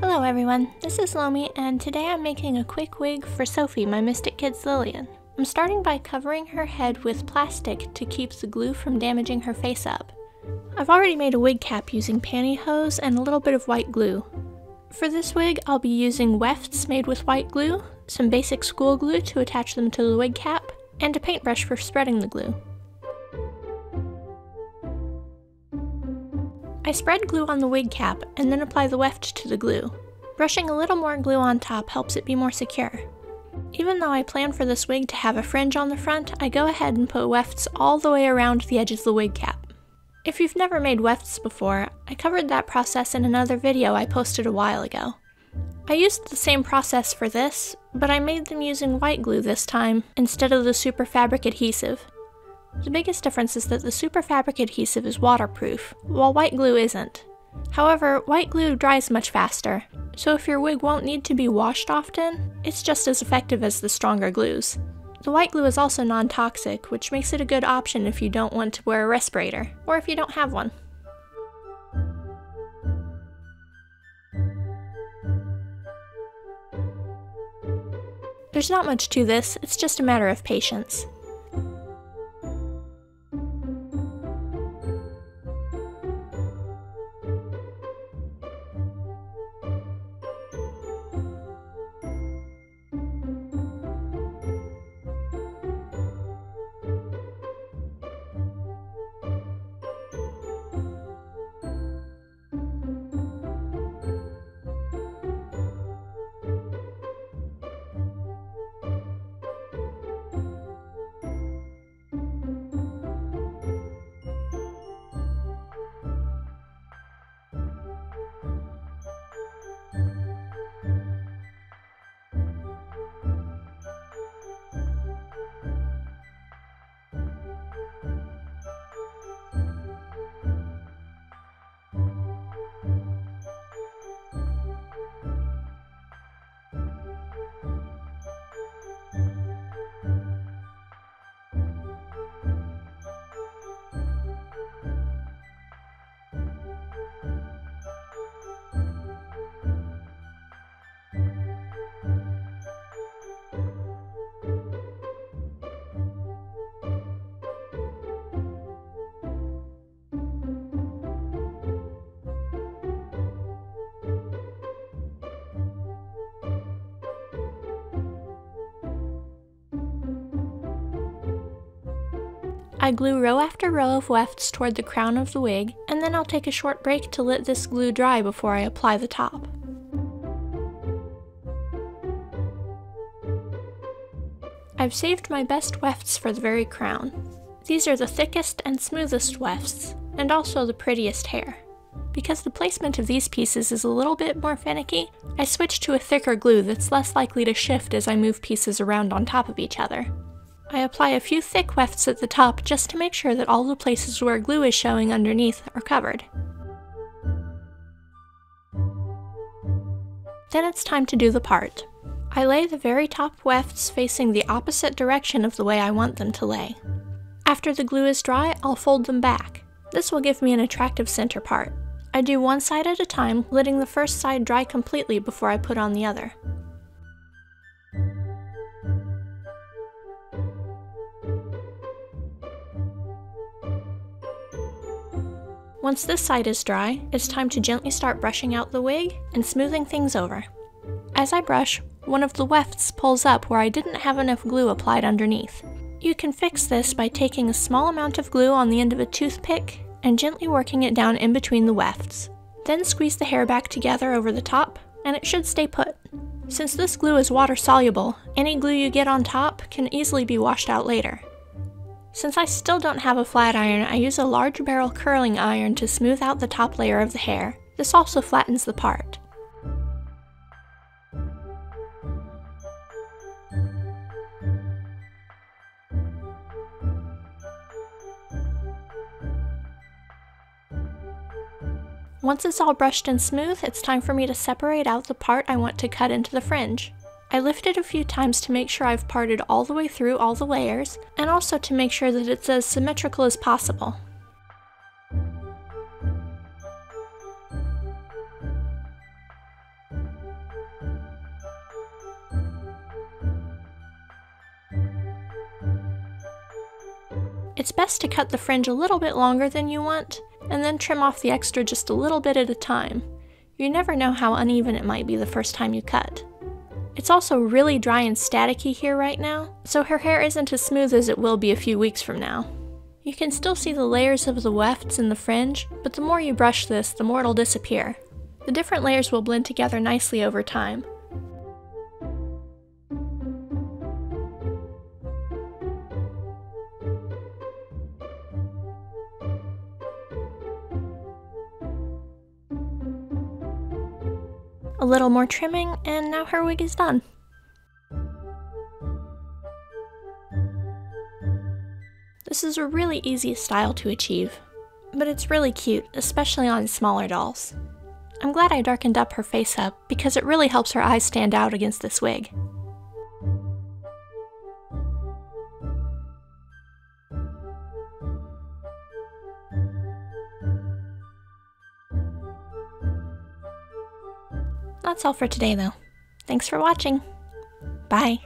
Hello everyone, this is Lomi, and today I'm making a quick wig for Sophie, my Mystic Kids Lillian. I'm starting by covering her head with plastic to keep the glue from damaging her face up. I've already made a wig cap using pantyhose and a little bit of white glue. For this wig, I'll be using wefts made with white glue, some basic school glue to attach them to the wig cap, and a paintbrush for spreading the glue. I spread glue on the wig cap and then apply the weft to the glue. Brushing a little more glue on top helps it be more secure. Even though I plan for this wig to have a fringe on the front, I go ahead and put wefts all the way around the edge of the wig cap. If you've never made wefts before, I covered that process in another video I posted a while ago. I used the same process for this, but I made them using white glue this time instead of the super fabric adhesive. The biggest difference is that the super fabric adhesive is waterproof, while white glue isn't. However, white glue dries much faster, so if your wig won't need to be washed often, it's just as effective as the stronger glues. The white glue is also non-toxic, which makes it a good option if you don't want to wear a respirator, or if you don't have one. There's not much to this, it's just a matter of patience. I glue row after row of wefts toward the crown of the wig, and then I'll take a short break to let this glue dry before I apply the top. I've saved my best wefts for the very crown. These are the thickest and smoothest wefts, and also the prettiest hair. Because the placement of these pieces is a little bit more finicky, I switch to a thicker glue that's less likely to shift as I move pieces around on top of each other. I apply a few thick wefts at the top just to make sure that all the places where glue is showing underneath are covered. Then it's time to do the part. I lay the very top wefts facing the opposite direction of the way I want them to lay. After the glue is dry, I'll fold them back. This will give me an attractive center part. I do one side at a time, letting the first side dry completely before I put on the other. Once this side is dry, it's time to gently start brushing out the wig and smoothing things over. As I brush, one of the wefts pulls up where I didn't have enough glue applied underneath. You can fix this by taking a small amount of glue on the end of a toothpick and gently working it down in between the wefts. Then squeeze the hair back together over the top, and it should stay put. Since this glue is water soluble, any glue you get on top can easily be washed out later. Since I still don't have a flat iron, I use a large barrel curling iron to smooth out the top layer of the hair. This also flattens the part. Once it's all brushed and smooth, it's time for me to separate out the part I want to cut into the fringe. I lift it a few times to make sure I've parted all the way through all the layers, and also to make sure that it's as symmetrical as possible. It's best to cut the fringe a little bit longer than you want, and then trim off the extra just a little bit at a time. You never know how uneven it might be the first time you cut. It's also really dry and staticky here right now, so her hair isn't as smooth as it will be a few weeks from now. You can still see the layers of the wefts in the fringe, but the more you brush this, the more it'll disappear. The different layers will blend together nicely over time, A little more trimming, and now her wig is done. This is a really easy style to achieve, but it's really cute, especially on smaller dolls. I'm glad I darkened up her face up, because it really helps her eyes stand out against this wig. That's all for today, though. Thanks for watching. Bye.